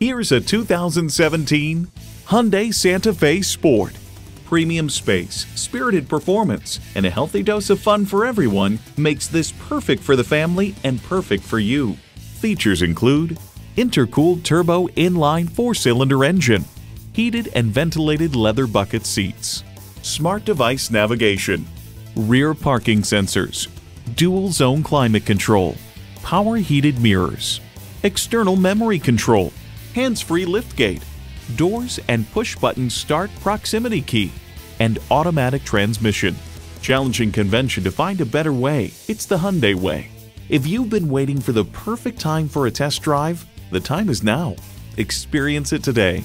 Here's a 2017 Hyundai Santa Fe Sport. Premium space, spirited performance, and a healthy dose of fun for everyone makes this perfect for the family and perfect for you. Features include intercooled turbo inline four-cylinder engine, heated and ventilated leather bucket seats, smart device navigation, rear parking sensors, dual zone climate control, power heated mirrors, external memory control, hands-free liftgate, doors and push-button start proximity key, and automatic transmission. Challenging convention to find a better way, it's the Hyundai way. If you've been waiting for the perfect time for a test drive, the time is now. Experience it today.